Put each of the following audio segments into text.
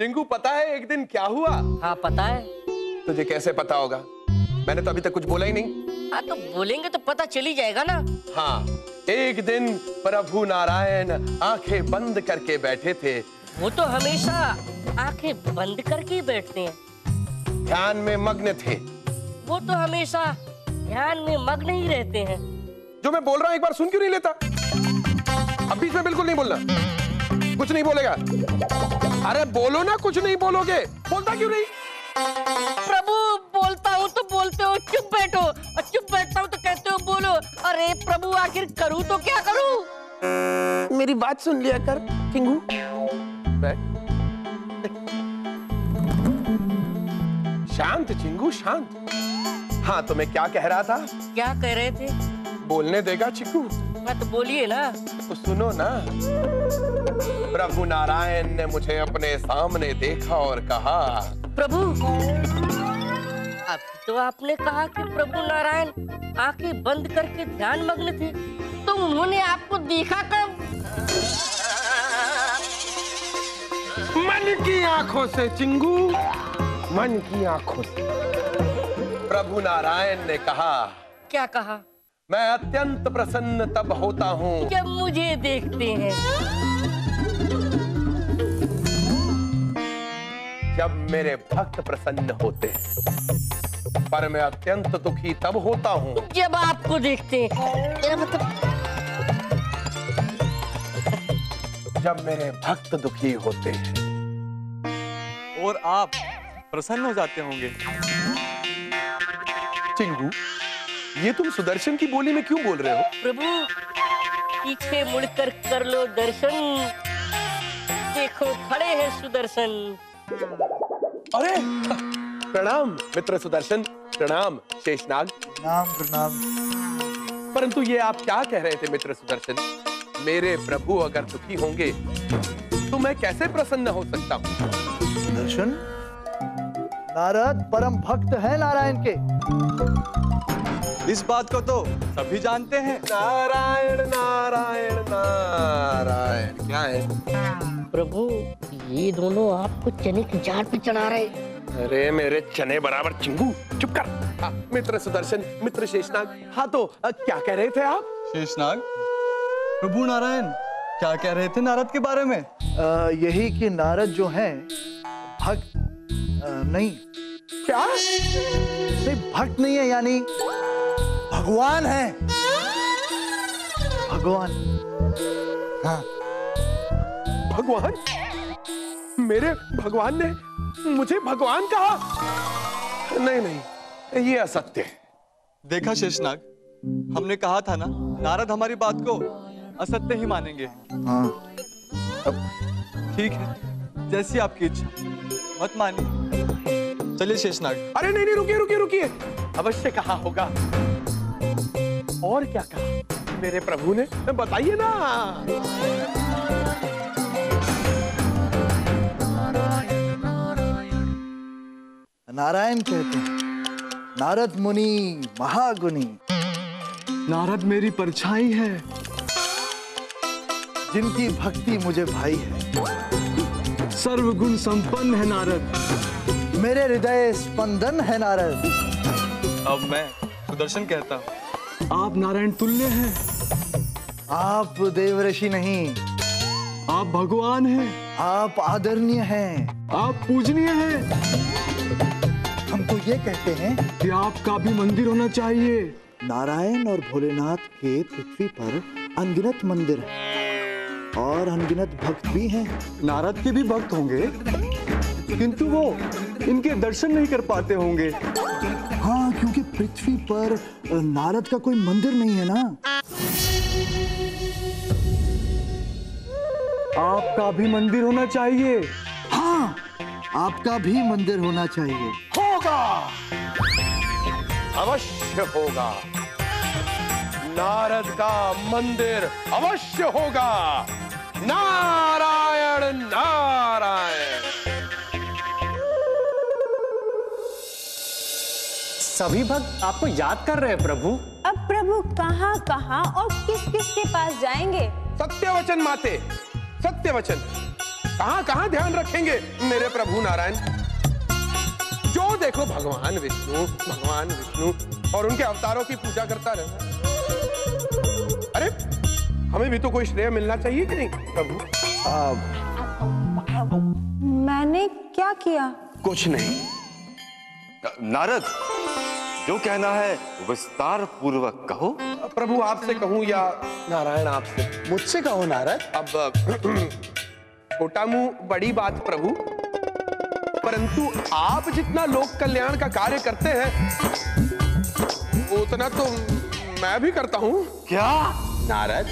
चिंकू पता है एक दिन क्या हुआ? हाँ पता है। तुझे कैसे पता होगा? मैंने तो अभी तक कुछ बोला ही नहीं। हाँ तो बोलेंगे तो पता चल ही जाएगा ना। हाँ एक दिन प्रभु नारायण आँखें बंद करके बैठे थे। वो तो हमेशा आँखें बंद करके बैठते हैं। ध्यान में मग्न थे। वो तो हमेशा ध्यान में मग्न ही रहते हैं। जो मैं बोल रहा हूँ एक बार सुन क्यों नहीं लेता? अब बीच में बिल्कुल नहीं बोलना। कुछ नहीं बोलेगा। अरे बोलो ना कुछ नहीं बोलोगे। बोलता क्यों नहीं? प्रभु बोलता हूँ तो बोलते हो चुप बैठो। और चुप बैठता हूँ तो कहते हो बोलो। अरे प्रभु आखिर करूँ तो क्या करूँ? मेरी बात सुन लिया कर किंगू। बैठ शांत चिंगू शांत। हाँ तो मैं क्या कह रहा था? क्या कह रहे थे? बोलने देगा मैं तो बोलिए ना। तो सुनो ना। प्रभु नारायण ने मुझे अपने सामने देखा और कहा प्रभु अब तो आपने कहा कि प्रभु नारायण आँखें बंद करके ध्यान मग्न थे तो उन्होंने आपको देखा कब? मन की आँखों से चिंगू मन की आँखों से। प्रभु नारायण ने कहा क्या कहा? मैं अत्यंत प्रसन्न तब होता हूँ। जब मुझे देखते हैं। जब मेरे भक्त प्रसन्न होते हैं। पर मैं अत्यंत दुखी तब होता हूँ। जब आपको देखते हैं। मतलब जब मेरे भक्त दुखी होते हैं। और आप प्रसन्न हो जाते होंगे। चिंगू ये तुम सुदर्शन की बोली में क्यों बोल रहे हो? प्रभु पीछे मुड़कर कर लो दर्शन। देखो खड़े हैं सुदर्शन। अरे प्रणाम मित्र सुदर्शन। प्रणाम शेषनाग नाम प्रणाम। परंतु ये आप क्या कह रहे थे मित्र सुदर्शन? मेरे प्रभु अगर दुखी होंगे तो मैं कैसे प्रसन्न हो सकता हूँ? सुदर्शन नारद परम भक्त है नारायण के। इस बात को तो सभी जानते हैं। नारायण नारायण नारायण क्या है? प्रभु ये दोनों आपको चने की जाट पे चढ़ा रहे अरे मेरे चने बराबर चिंगू चुप कर। हाँ, मित्र सुदर्शन मित्र शेषनाग। हाँ तो अ, क्या कह रहे थे आप? शेषनाग प्रभु नारायण क्या कह रहे थे नारद के बारे में? आ, यही कि नारद जो हैं भक्त नहीं। क्या? नहीं भक्त नहीं है यानी? भगवान है। भगवान? हाँ। भगवान? मेरे भगवान ने मुझे भगवान कहा? नहीं नहीं ये असत्य है। देखा शेषनाग हमने कहा था ना नारद हमारी बात को असत्य ही मानेंगे। हाँ। ठीक है जैसी आपकी इच्छा मत मानिए। चलिए शेषनाग। अरे नहीं नहीं रुकिए रुकिए रुकिए। अवश्य कहा होगा। और क्या कहा? मेरे प्रभु ने बताइए ना। नारायण कहते हैं नारद मुनि महागुनी नारद मेरी परछाई है। जिनकी भक्ति मुझे भाई है। सर्वगुण संपन्न है नारद। मेरे हृदय स्पंदन है नारद। अब मैं सुदर्शन कहता हूँ। आप नारायण तुल्य हैं। आप देवऋषि नहीं। आप भगवान हैं। आप आदरणीय हैं। आप पूजनीय हैं। हम तो ये कहते हैं कि आपका भी मंदिर होना चाहिए। नारायण और भोलेनाथ के पृथ्वी पर अनगिनत मंदिर हैं और अनगिनत भक्त भी हैं। नारद के भी भक्त होंगे किंतु वो इनके दर्शन नहीं कर पाते होंगे। पृथ्वी पर नारद का कोई मंदिर नहीं है ना? आपका भी मंदिर होना चाहिए। हाँ आपका भी मंदिर होना चाहिए। होगा। अवश्य होगा। नारद का मंदिर अवश्य होगा। नारायण नारायण। सभी भक्त आपको याद कर रहे हैं प्रभु। अब प्रभु कहाँ कहाँ और किस किस के पास जाएँगे? सत्य वचन माते सत्य वचन कहाँ कहाँ ध्यान रखेंगे मेरे प्रभु नारायण? जो देखो भगवान विष्णु भगवान विष्णु और उनके अवतारों की पूजा करता रहना अरे हमें भी तो कोई श्रेय मिलना चाहिए कि नहीं प्रभु? मैंने क्या किया? कुछ नहीं। नारद जो कहना है विस्तार पूर्वक कहो। प्रभु आपसे कहूँ या नारायण आपसे? मुझसे कहो नारद अब छोटा मुँह बड़ी बात प्रभु। परंतु आप जितना लोक कल्याण का कार्य करते हैं उतना तो मैं भी करता हूँ। क्या? नारद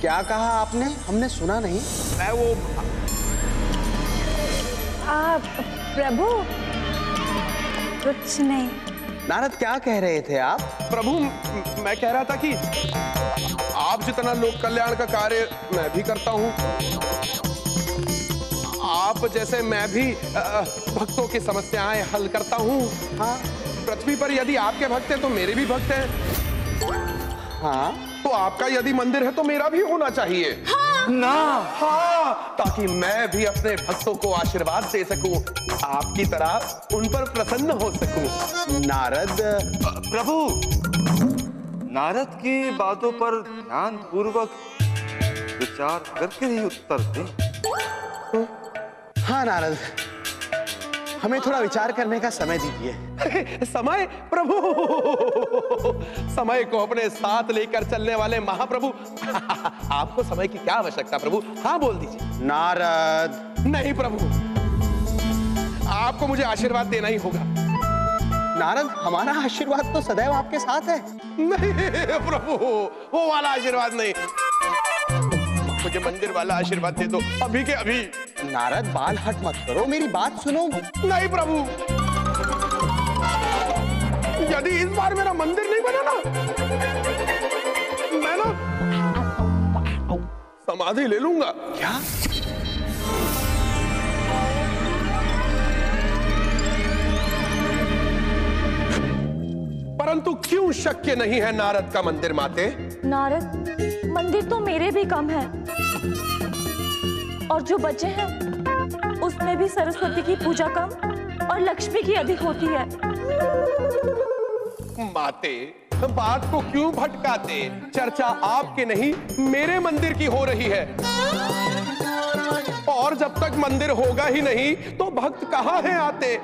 क्या कहा आपने? हमने सुना नहीं। मैं वो आप प्रभु? कुछ नहीं। नारद क्या कह रहे थे आप? प्रभु मैं कह रहा था कि आप जितना लोक कल्याण का कार्य मैं भी करता हूँ आप जैसे मैं भी भक्तों की समस्याएँ हल करता हूँ। हाँ। पृथ्वी पर यदि आपके भक्त हैं तो मेरे भी भक्त हैं। हाँ। तो आपका यदि मंदिर है तो मेरा भी होना चाहिए। ना हाँ ताकि मैं भी अपने भक्तों को आशीर्वाद दे सकूँ, आपकी तरह उन पर प्रसन्न हो सकूँ। नारद, प्रभु, नारद की बातों पर ध्यान पूर्वक विचार करके ही उत्तर दें। हाँ नारद। हमें थोड़ा विचार करने का समय दीजिए। समय प्रभु! समय को अपने साथ लेकर चलने वाले महाप्रभु। आपको समय की क्या आवश्यकता प्रभु? हाँ बोल दीजिए। नारद। नहीं प्रभु। आपको मुझे आशीर्वाद देना ही होगा। नारद हमारा आशीर्वाद तो सदैव आपके साथ है। नहीं प्रभु वो वाला आशीर्वाद नहीं। मुझे मंदिर वाला आशीर्वाद दे दो। अभी के अभी। नारद बाल हट मत करो मेरी बात सुनो। नहीं प्रभु। यदि इस बार मेरा मंदिर नहीं बना ना मैं ना समाधि ले लूँगा। क्या? परंतु क्यों शक्य नहीं है नारद का मंदिर माते? नारद मंदिर तो मेरे भी कम है। और जो बचे हैं, उसमें भी सरस्वती की पूजा कम और लक्ष्मी की अधिक होती है। माते, बात को क्यों भटकाते? चर्चा आपके नहीं, मेरे मंदिर की हो रही है। और जब तक मंदिर होगा ही नहीं तो भक्त कहाँ हैं आते?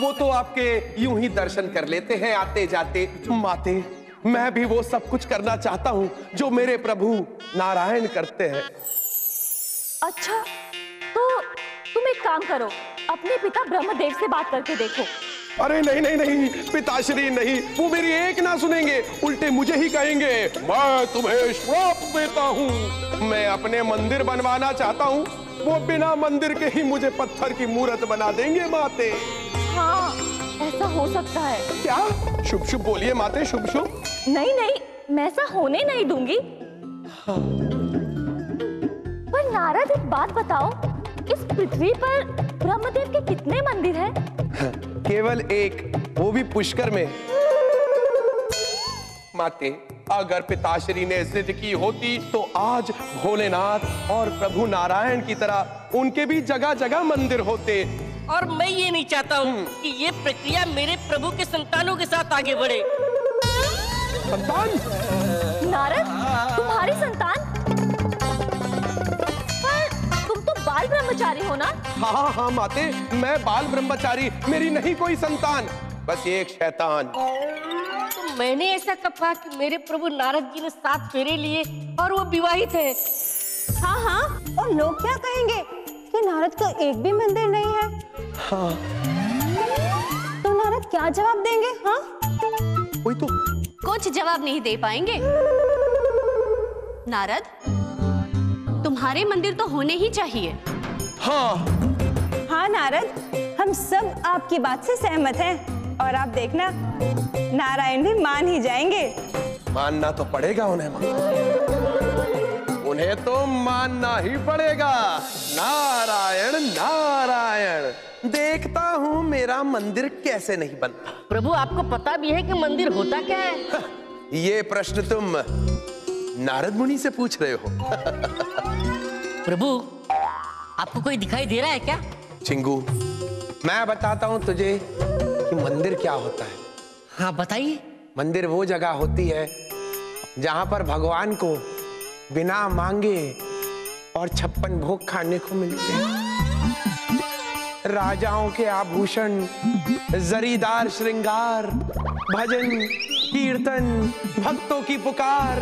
वो तो आपके यूँ ही दर्शन कर लेते हैं आते जाते माते, मैं भी वो सब कुछ करना चाहता हूँ, जो मेरे प्रभु नारायण करते हैं। अच्छा तो तुम एक काम करो अपने पिता ब्रह्मदेव से बात करके देखो। अरे नहीं नहीं नहीं पिताश्री नहीं वो मेरी एक ना सुनेंगे उल्टे मुझे ही कहेंगे मैं तुम्हें श्राप देता हूँ मैं अपने मंदिर बनवाना चाहता हूँ वो बिना मंदिर के ही मुझे पत्थर की मूर्त बना देंगे माते। हाँ ऐसा हो सकता है। क्या? शुभ शुभ बोलिए माते शुभ शुभ। नहीं नहीं मैं ऐसा होने नहीं दूँगी। पर नारद एक बात बताओ इस पृथ्वी पर ब्रह्मदेव के कितने मंदिर हैं? केवल एक वो भी पुष्कर में। माते अगर पिताश्री ने जिद की होती तो आज भोलेनाथ और प्रभु नारायण की तरह उनके भी जगह जगह मंदिर होते। और मैं ये नहीं चाहता हूँ कि ये प्रक्रिया मेरे प्रभु के संतानों के साथ आगे बढ़े। संतान? नारद ब्रह्मचारी हो ना? हाँ हाँ माते मैं बाल ब्रह्मचारी मेरी नहीं कोई संतान। बस एक शैतान। तो मैंने ऐसा कब कहा कि मेरे प्रभु नारद जी ने सात फेरे लिए और वो विवाहित है। हाँ हाँ और लोग क्या कहेंगे कि नारद का एक भी मंदिर नहीं है? हाँ। तो नारद क्या जवाब देंगे हाँ? वही तो कुछ जवाब नहीं दे पाएँगे। नारद तुम्हारे मंदिर तो होने ही चाहिए। हाँ। हाँ नारद हम सब आपकी बात से सहमत हैं। और आप देखना नारायण भी मान ही जाएँगे। मानना तो पड़ेगा उन्हें माँ। उन्हें तो मानना ही पड़ेगा। नारायण नारायण देखता हूँ मेरा मंदिर कैसे नहीं बनता। प्रभु आपको पता भी है कि मंदिर होता क्या है? ये प्रश्न तुम नारद मुनि से पूछ रहे हो। प्रभु आपको कोई दिखाई दे रहा है क्या? चिंगू मैं बताता हूँ तुझे कि मंदिर क्या होता है। हाँ बताइए। मंदिर वो जगह होती है जहाँ पर भगवान को बिना मांगे और छप्पन भोग खाने को मिलते हैं। राजाओं के आभूषण जरीदार श्रृंगार भजन कीर्तन भक्तों की पुकार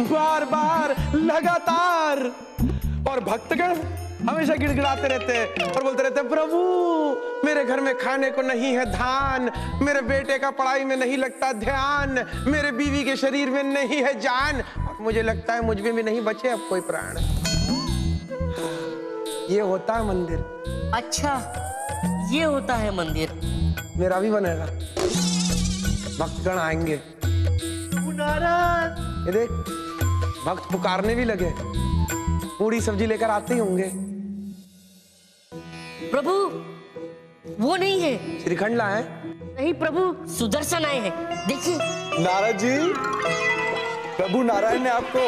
बार बार लगातार। और भक्तगण हमेशा गिड़गिड़ाते रहते हैं और बोलते रहते हैं प्रभु मेरे घर में खाने को नहीं है धान मेरे बेटे का पढ़ाई में नहीं लगता ध्यान मेरे बीवी के शरीर में नहीं है जान। और मुझे लगता है मुझमें भी नहीं बचे अब कोई प्राण। ये होता है मंदिर। अच्छा ये होता है मंदिर। मेरा भी बनेगा। भक्तगण आएँगे। ये देख भक्त पुकारने भी लगे। पूरी सब्ज़ी लेकर आते ही होंगे। प्रभु वो नहीं है। श्रीखंड लाए नहीं प्रभु सुदर्शन आए हैं। देखिए। नारद जी प्रभु नारायण ने आपको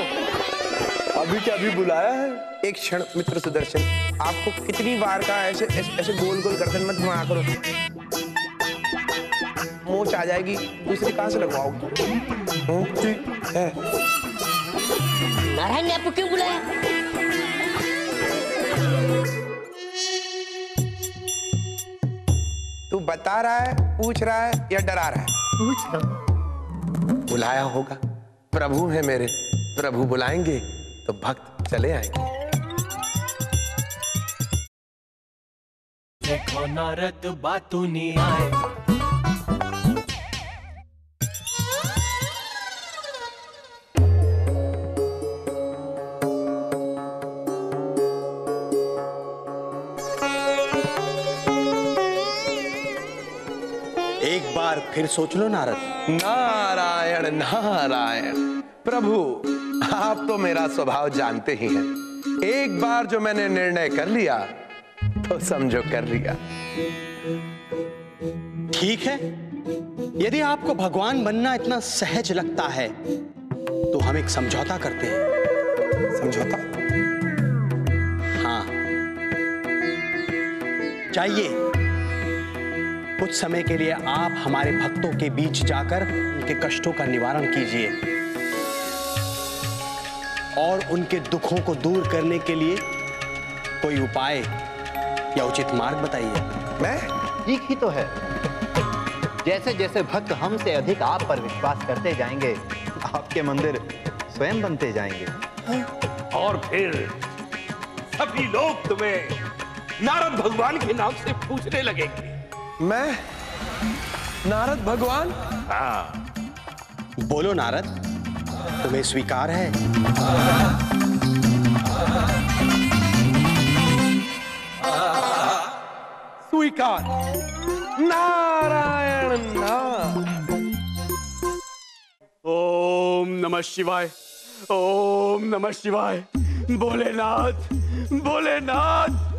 अभी के अभी बुलाया है। एक क्षण मित्र सुदर्शन आपको कितनी बार का ऐसे ऐसे, ऐसे गोल गोल गर्दन मत घुमाया करो। मोच आ जाएगी दूसरी कहाँ से लगवाओगे? हम्म, नारायण ने आपको क्यों बुलाया? बता रहा है पूछ रहा है या डरा रहा है? पूछ रहा बुलाया होगा। प्रभु है मेरे। प्रभु बुलाएँगे तो भक्त चले आएँगे। देखो नारद बातूनी आए। बार फिर सोच लो नारद। नारायण नारायण। प्रभु आप तो मेरा स्वभाव जानते ही हैं। एक बार जो मैंने निर्णय कर लिया तो समझो कर लिया। ठीक है। यदि आपको भगवान बनना इतना सहज लगता है तो हम एक समझौता करते हैं। समझौता? हाँ। चाहिए कुछ समय के लिए आप हमारे भक्तों के बीच जाकर उनके कष्टों का निवारण कीजिए और उनके दुखों को दूर करने के लिए कोई उपाय या उचित मार्ग बताइए। मैं? ठीक ही तो है। जैसे जैसे भक्त हमसे अधिक आप पर विश्वास करते जाएँगे आपके मंदिर स्वयं बनते जाएँगे। और फिर सभी लोग तुम्हें नारद भगवान के नाम से पूछने लगेंगे। मैं? नारद भगवान? हाँ। बोलो नारद तुम्हें स्वीकार है? स्वीकार। नारायण नारायण ओम नमः शिवाय। ओम नमः शिवाय। भोलेनाथ भोलेनाथ।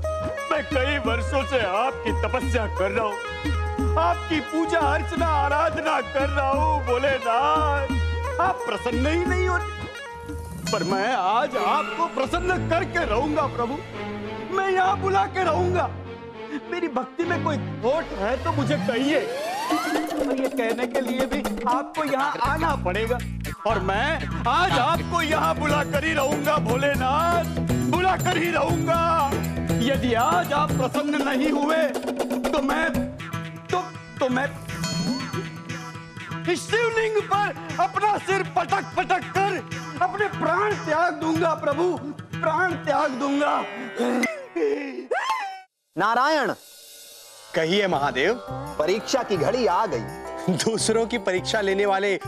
मैं कई वर्षों से आपकी तपस्या कर रहा हूँ। आपकी पूजा अर्चना, आराधना कर रहा हूँ, भोलेनाथ। आप प्रसन्न ही नहीं हो। पर मैं आज आपको प्रसन्न करके रहूँगा, प्रभु। मैं यहाँ बुला के रहूँगा। मेरी भक्ति में कोई खोट है तो मुझे कहिए। ये कहने के लिए भी आपको यहाँ आना पड़ेगा। और मैं आज आपको यहाँ बुला कर ही रहूँगा, भोलेनाथ। बुला कर ही रहूँगा। यदि आज आप प्रसन्न नहीं हुए तो मैं तो तो मैं इस शिवलिंग पर अपना सिर पटक पटक कर अपने प्राण त्याग दूँगा प्रभु। प्राण त्याग दूँगा। नारायण। कहिए महादेव। परीक्षा की घड़ी आ गई। दूसरों की परीक्षा लेने वाले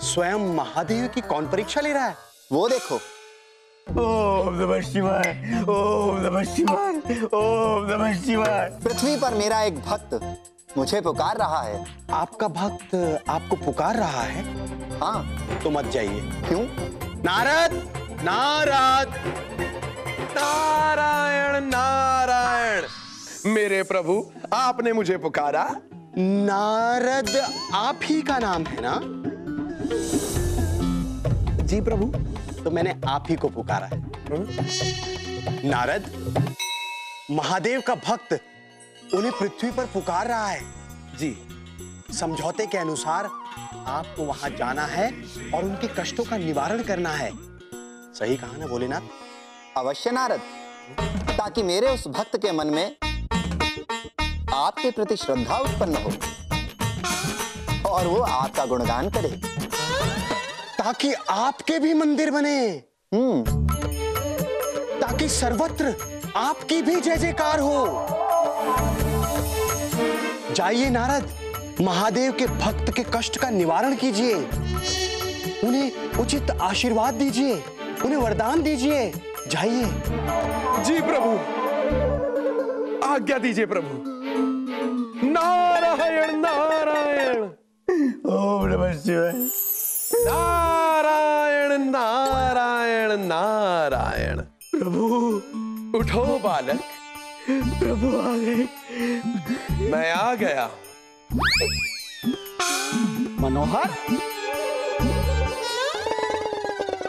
स्वयं महादेव की कौन परीक्षा ले रहा है? वो देखो ओम नमः शिवाय ओम नमः शिवाय ओम नमः शिवाय। पृथ्वी पर मेरा एक भक्त मुझे पुकार रहा है। आपका भक्त आपको पुकार रहा है? हाँ। तो मत जाइए। क्यों? नारद नारद। नारायण नारायण। मेरे प्रभु आपने मुझे पुकारा। नारद आप ही का नाम है ना? जी प्रभु। तो मैंने आप ही को पुकारा है। नारद, महादेव का भक्त उन्हें पृथ्वी पर पुकार रहा है। जी, समझौते के अनुसार आपको वहाँ जाना है और उनके कष्टों का निवारण करना है। सही कहा ना भोलेनाथ? अवश्य नारद, ताकि मेरे उस भक्त के मन में आपके प्रति श्रद्धा उत्पन्न हो और वो आपका गुणगान करे। ताकि आपके भी मंदिर बने। हम्म। ताकि सर्वत्र आपकी भी जय जयकार हो। जाइए नारद महादेव के भक्त के कष्ट का निवारण कीजिए। उन्हें उचित आशीर्वाद दीजिए उन्हें वरदान दीजिए। जाइए। जी प्रभु। आज्ञा दीजिए प्रभु। नारायण नारायण। ओम नमः शिवाय। नारायण नारायण नारायण। प्रभु। उठो बालक। प्रभु आ गए। मैं आ गया। मनोहर?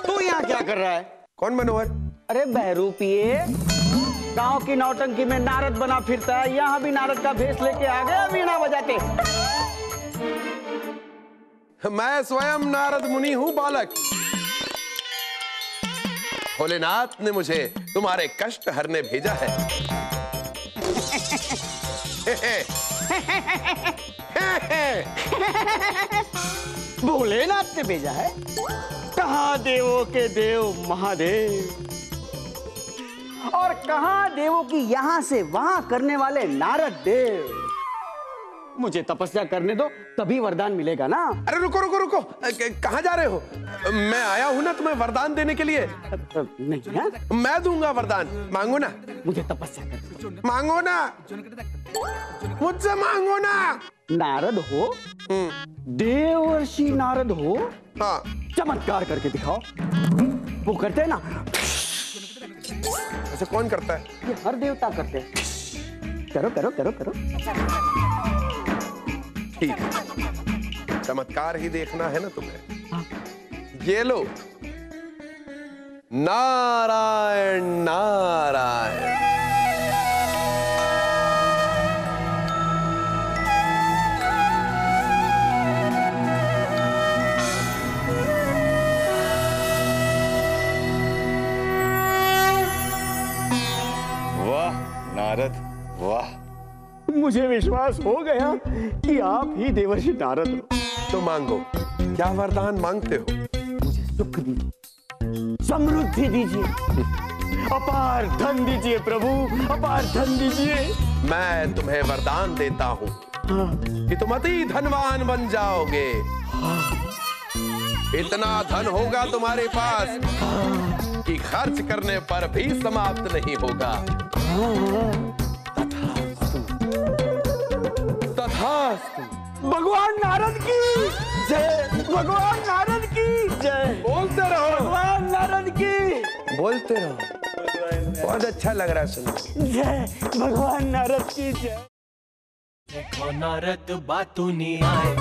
तू यहाँ क्या कर रहा है? कौन मनोहर? अरे बहरूपिए गाँव की नौटंकी में नारद बना फिरता है। यहाँ भी नारद का भेष लेके आ गया वीणा बजा के। मैं स्वयं नारद मुनि हूँ, बालक। भोलेनाथ ने मुझे तुम्हारे कष्ट हरने भेजा है। भोलेनाथ ने भेजा है? कहा देवों के देव, महादेव? और कहा देवों की यहाँ से वहाँ करने वाले नारद देव? मुझे तपस्या करने दो तभी वरदान मिलेगा ना? अरे रुको रुको रुको। कहा जा रहे हो? मैं आया हूँ ना तुम्हें वरदान देने के लिए। नहीं है? मैं दूँगा वरदान। मांगो ना। मुझे तपस्या कर मांगो ना। मुझसे मांगो ना। नारद हो? देवर्षि नारद हो? हाँ। चमत्कार करके दिखाओ। वो करते हैं ना? ऐसे कौन करता है? ये हर देवता करते हैं। करो करो करो करो। ठीक। चमत्कार ही देखना है ना तुम्हें। ये लो। नारायण नारायण। मुझे विश्वास हो गया कि आप ही देवर्षि नारद हो। तो मांगो क्या वरदान मांगते हो? मुझे सुख दीजिए समृद्धि दीजिए अपार धन दीजिए प्रभु अपार धन दीजिए। मैं तुम्हें वरदान देता हूँ कि तुम अति धनवान बन जाओगे। इतना धन होगा तुम्हारे पास कि खर्च करने पर भी समाप्त नहीं होगा। तथास्तु भगवान नारद की। जय। भगवान नारद की। जय। बोलते रहो। भगवान नारद की। बोलते रहो। बहुत अच्छा लग रहा है सुनने जय। भगवान नारद की जय। देखो नारद बातूनी आए।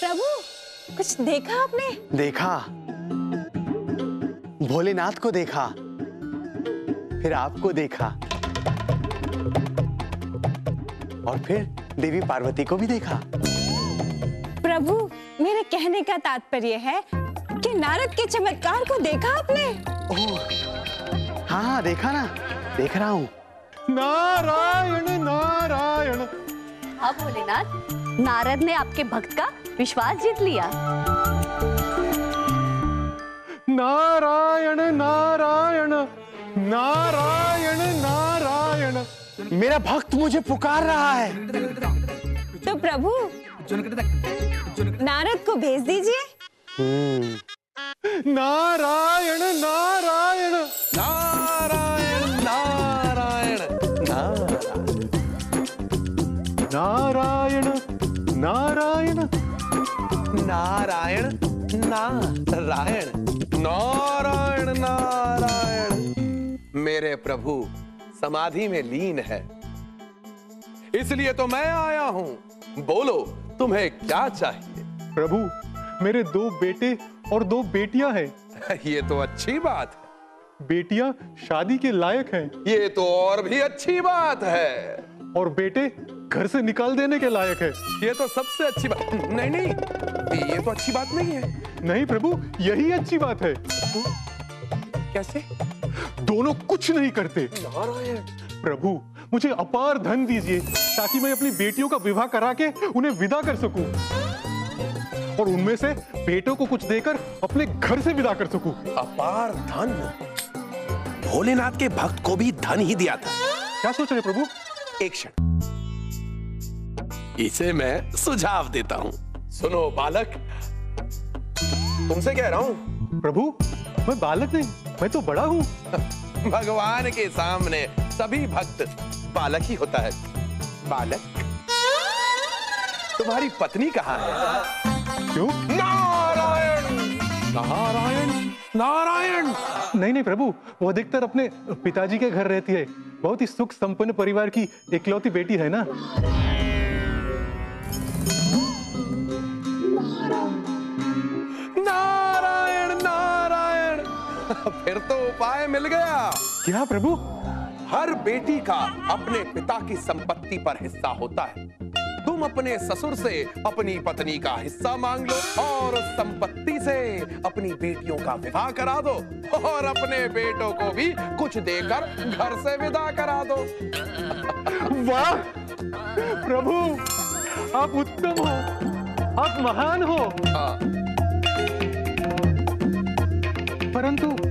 प्रभु कुछ देखा आपने? देखा। भोलेनाथ को देखा। फिर आपको देखा। और फिर देवी पार्वती को भी देखा। प्रभु मेरे कहने का तात्पर्य है कि नारद के चमत्कार को देखा आपने? ओह हाँ हाँ देखा ना। देख रहा हूँ। नारायण नारायण। हाँ भोलेनाथ नारद ने आपके भक्त का विश्वास जीत लिया। नारायण नारायण नारायण नारायण। मेरा भक्त मुझे पुकार रहा है। तो प्रभु नारद को भेज दीजिए। नारायण नारायण नारायण नारायण नारायण नारायण नारायण नारायण नारायण नारायण। मेरे प्रभु समाधि में लीन है। इसलिए तो मैं आया हूँ। बोलो तुम्हें क्या चाहिए? प्रभु मेरे दो बेटे और दो बेटियाँ हैं। ये तो अच्छी बात है। बेटियाँ शादी के लायक हैं। ये तो और भी अच्छी बात है। और बेटे घर से निकाल देने के लायक है। ये तो सबसे अच्छी बात। नहीं नहीं ये तो अच्छी बात नहीं है। नहीं प्रभु यही अच्छी बात है। कैसे? दोनों कुछ नहीं करते। प्रभु मुझे अपार धन दीजिए ताकि मैं अपनी बेटियों का विवाह करा के उन्हें विदा कर सकूँ। और उनमें से बेटों को कुछ देकर अपने घर से विदा कर सकूँ। अपार धन? भोलेनाथ के भक्त को भी धन ही दिया था। क्या सोच रहे प्रभु? एक क्षण। इसे मैं सुझाव देता हूँ। सुनो बालक। तुमसे कह रहा हूँ। प्रभु मैं बालक नहीं। मैं तो बड़ा हूँ। भगवान के सामने सभी भक्त बालक ही होता है। बालक? तुम्हारी पत्नी कहाँ है? क्यों? नारायण! नारायण? नारायण! नहीं नहीं प्रभु वो अधिकतर अपने पिताजी के घर रहती है। बहुत ही सुख संपन्न परिवार की इकलौती बेटी है ना? फिर तो उपाय मिल गया। क्या प्रभु? हर बेटी का अपने पिता की संपत्ति पर हिस्सा होता है। तुम अपने ससुर से अपनी पत्नी का हिस्सा मांग लो और उस संपत्ति से अपनी बेटियों का विवाह करा दो और अपने बेटों को भी कुछ देकर घर से विदा करा दो। वाह! प्रभु आप उत्तम हो। आप महान हो। परंतु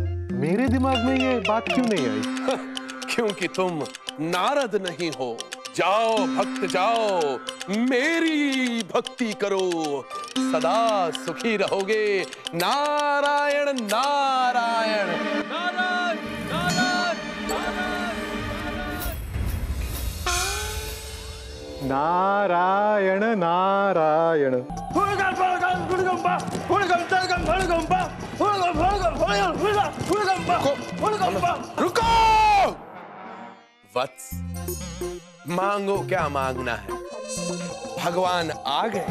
मेरे दिमाग में ये बात क्यों नहीं आई? क्योंकि तुम नारद नहीं हो। जाओ भक्त जाओ मेरी भक्ति करो। सदा सुखी रहोगे। नारायण नारायण। नारायण नारायण। नारायण रुको। वत्स। मांगो क्या मांगना है? भगवान आ गए।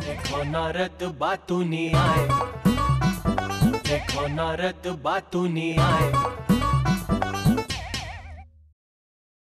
देखो नारद नहीं आए। देखो नारद नहीं आए।